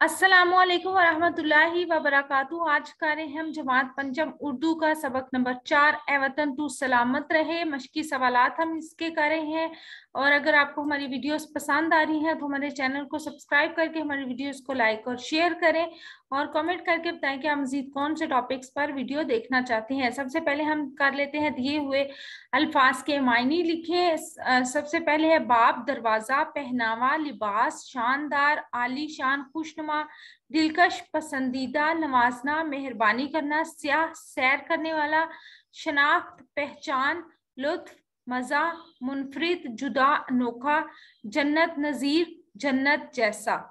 अस्सलाम वालेकुम वरहमतुल्लाहि वबरकातुहू। आज करें हम जमात पंचम उर्दू का सबक नंबर चार। ए वतन तू सलामत रहे, मशकी सवालात हम इसके कर रहे हैं। और अगर आपको हमारी वीडियोस पसंद आ रही हैं तो हमारे चैनल को सब्सक्राइब करके हमारी वीडियोस को लाइक और शेयर करें और कमेंट करके बताएँ कि आप मजीद कौन से टॉपिक्स पर वीडियो देखना चाहते हैं। सबसे पहले हम कर लेते हैं, दिए हुए अल्फाज के मायने लिखे। सबसे पहले है, बाप, दरवाज़ा, पहनावा, लिबास, शानदार आली शान खुशनुमा, दिलकश, पसंदीदा, नवाजना, मेहरबानी करना, स्याह, सैर करने वाला, शनाख्त, पहचान, लुत्फ मज़ा, मुनफरिद, जुदा, अनोखा, जन्नत नजीर, जन्नत जैसा।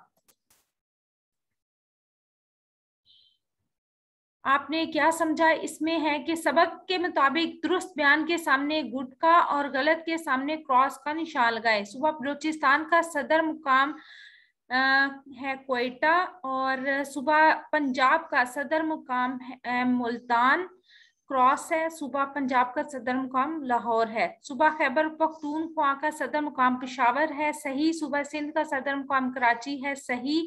आपने क्या समझा इसमें है कि सबक के मुताबिक दुरुस्त बयान के सामने गुड का और गलत के सामने क्रॉस का निशान लगाए सुबह बलोचिस्तान का सदर मुकाम है कोयटा और सुबह पंजाब का सदर मुकाम है मुल्तान। क्रॉस है, सूबा पंजाब का सदर मुकाम लाहौर है। सूबा खैबर पख्तूनख्वा का सदर मुकाम पिशावर है। सही सूबा सिंध का सदर मुकाम कराची है। सही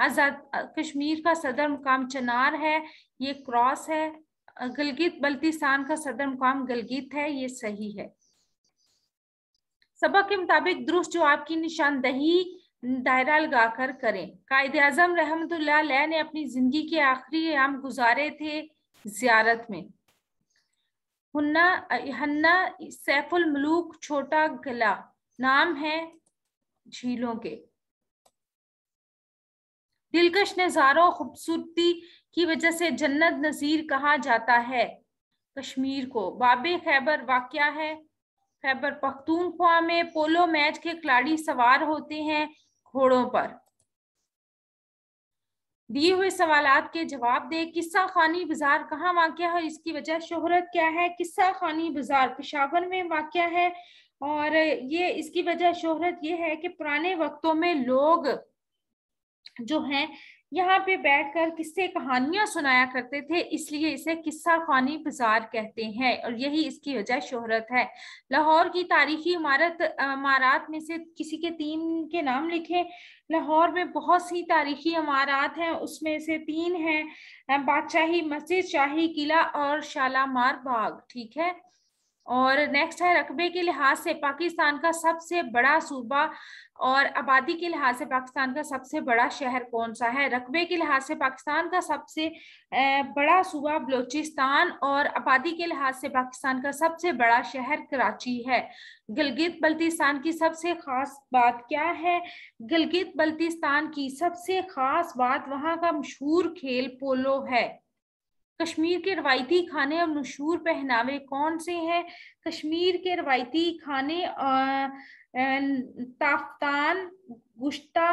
आज़ाद, कश्मीर का सदर मुकाम चनार है। ये क्रॉस है। गलगित, बल्तिस्तान का सदर मुकाम गलगित है। ये सही है। सबक के मुताबिक दुरुस्त जवाब की निशानदही दायरा लगाकर करें। कायद अजम रहमत ने अपनी ज़िंदगी के आखिरी आम गुजारे थे जियारत में। हुन्ना, हन्ना सैफुल मलूक छोटा गला, नाम है झीलों के। दिलकश नजारों खूबसूरती की वजह से जन्नत नजीर कहा जाता है कश्मीर को। बाबे खैबर वाक्य है, खैबर पख्तूनख्वा में पोलो मैच के खिलाड़ी सवार होते हैं घोड़ों पर। दिए हुए सवाल के जवाब दे, किस्सा खानी बाज़ार कहाँ वाक़ है? इसकी वजह शोहरत क्या है? किस्सा खानी बाज़ार पिशावर में वाक़ है? और ये, इसकी वजह शोहरत ये है कि पुराने वक्तों में लोग जो हैं यहाँ पे बैठकर किस्से कहानियाँ सुनाया करते थे, इसलिए इसे किस्सा खानी बाज़ार कहते हैं और यही इसकी वजह शोहरत है। लाहौर की तारीखी इमारत इमारत में से किसी के तीन के नाम लिखे। लाहौर में बहुत सी तारीखी इमारत हैं, उसमें से तीन हैं बादशाही मस्जिद, शाही किला और शालामार बाग, ठीक है? और नेक्स्ट है रकबे के लिहाज से पाकिस्तान का सबसे बड़ा सूबा और आबादी के लिहाज से पाकिस्तान का सबसे बड़ा शहर कौन सा है? रकबे के लिहाज से पाकिस्तान का सबसे बड़ा सूबा बलोचिस्तान और आबादी के लिहाज से पाकिस्तान का सबसे बड़ा शहर कराची है। गिलगित बल्तिस्तान की सबसे खास बात क्या है? गिलगित बल्तिस्तान की सबसे खास बात, वहाँ का मशहूर खेल पोलो है। कश्मीर के रवायती खाने और मशहूर पहनावे कौन से हैं? कश्मीर के रवायती खाने ताफ्तान, गुश्ता,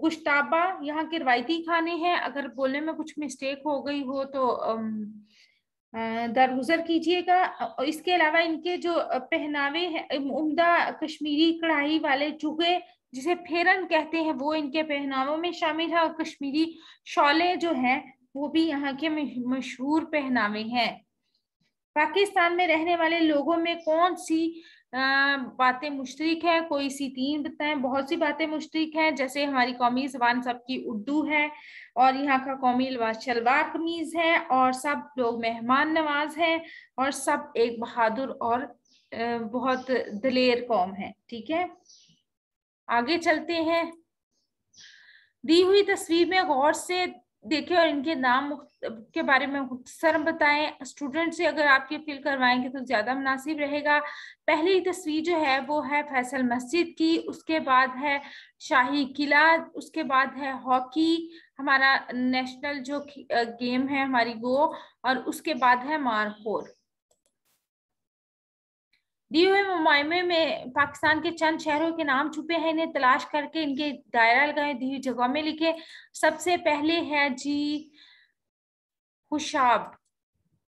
गुश्ताबा यहाँ के रवायती खाने हैं। अगर बोलने में कुछ मिस्टेक हो गई हो तो दरगुजर कीजिएगा। इसके अलावा इनके जो पहनावे हैं उम्दा कश्मीरी कढ़ाई वाले चूहे, जिसे फेरन कहते हैं, वो इनके पहनावों में शामिल है। और कश्मीरी शॉले जो हैं वो भी यहाँ के मशहूर पहनावे हैं। पाकिस्तान में रहने वाले लोगों में कौन सी बातें मुश्तरक है? कोई सी तीन बताएँ? बहुत सी बातें मुश्तरक हैं, जैसे हमारी कौमी जबान सबकी उर्दू है और यहाँ का कौमी लिबास शलवार कमीज है और सब लोग मेहमान नवाज़ हैं और सब एक बहादुर और बहुत दलेर कौम है, ठीक है? आगे चलते हैं। दी हुई तस्वीर में गौर से देखें और इनके नाम के बारे में मुख्तसर बताएँ स्टूडेंट से अगर आप ये फिल करवाएँगे तो ज़्यादा मुनासिब रहेगा। पहली तस्वीर जो है, वो है फैसल मस्जिद की, उसके बाद है शाही किला, उसके बाद है हॉकी, हमारा नेशनल जो गेम है हमारी गो और उसके बाद है मारखोर। दिए हुए मुमायमे में पाकिस्तान के चंद शहरों के नाम छुपे हैं। इन्हें तलाश करके इनके दायरा लगाए। दी हुई जगह में लिखे। सबसे पहले है जी खुशाब।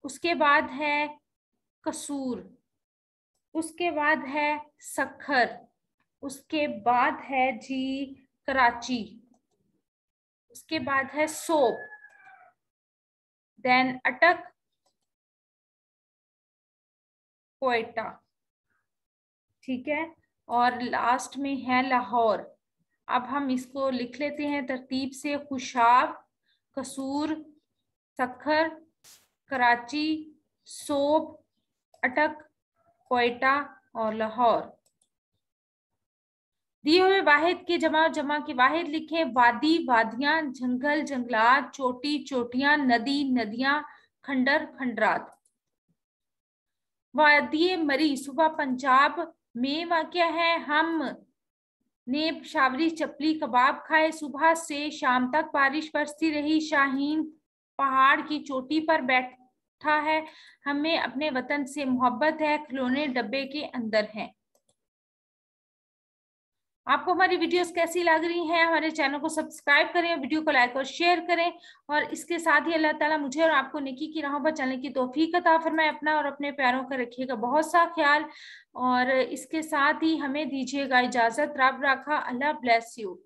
उसके बाद है कसूर। उसके बाद है सखर। उसके बाद है जी कराची। उसके बाद है सोप। देन अटक। कोयटा। ठीक है? और लास्ट में है लाहौर। अब हम इसको लिख लेते हैं तरतीब से। खुशाब, कसूर, सखर, कराची, सोप, अटक, कोयटा और लाहौर। दिए हुए वाहिद के जमा जमा के वाहिद लिखे वादी, वादियाँ, जंगल, जंगलात, चोटी, चोटियाँ, नदी, नदियाँ, खंडर, खंडरात। वादी मरी, सुबह पंजाब में क्या है, हम ने शावरी चपली कबाब खाए। सुबह से शाम तक बारिश बरसती रही। शाहीन पहाड़ की चोटी पर बैठा है। हमें अपने वतन से मोहब्बत है। खिलौने डब्बे के अंदर हैं। आपको हमारी वीडियोस कैसी लग रही हैं, हमारे चैनल को सब्सक्राइब करें, वीडियो को लाइक और शेयर करें, और इसके साथ ही अल्लाह ताला मुझे और आपको निकी की राहों पर चलने की तोफीक अता फरमाए। अपना और अपने प्यारों का रखिएगा बहुत सा ख्याल, और इसके साथ ही हमें दीजिएगा इजाज़त। रब रखा, अल्लाह ब्लेस यू।